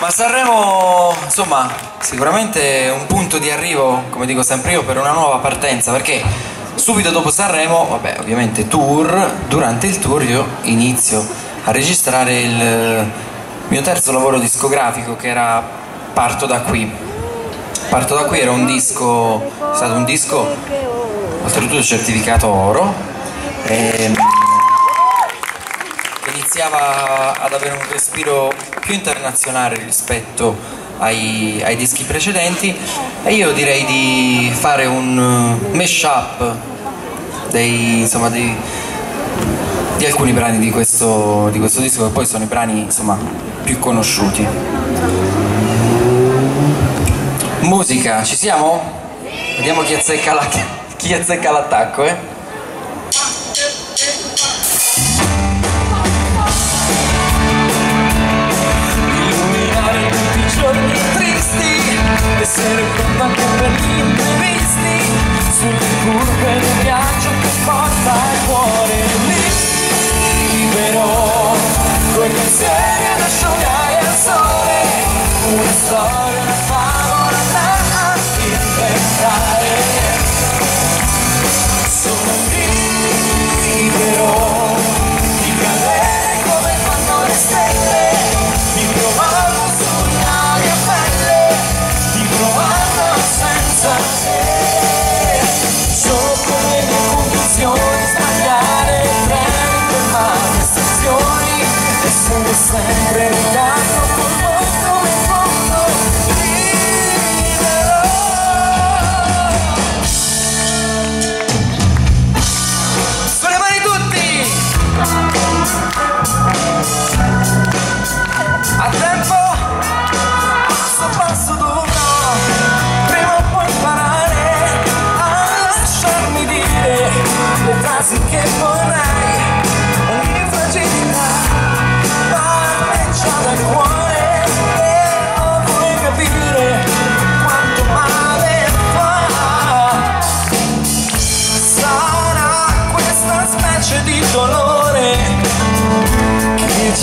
Ma Sanremo, insomma, sicuramente un punto di arrivo, come dico sempre io, per una nuova partenza, perché subito dopo Sanremo, vabbè, ovviamente tour, durante il tour io inizio a registrare il mio terzo lavoro discografico che era Parto da qui. Parto da qui era un disco, è stato un disco oltretutto certificato oro. E, iniziava ad avere un respiro più internazionale rispetto ai, ai dischi precedenti e io direi di fare un mash-up dei, dei, di alcuni brani di questo, di questo disco che poi sono i brani insomma, più conosciuti. Musica, ci siamo? Vediamo chi azzecca l'attacco, eh?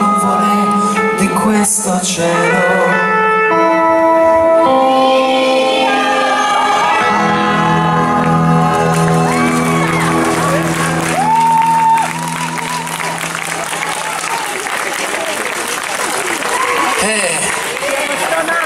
nuvole di questo cielo.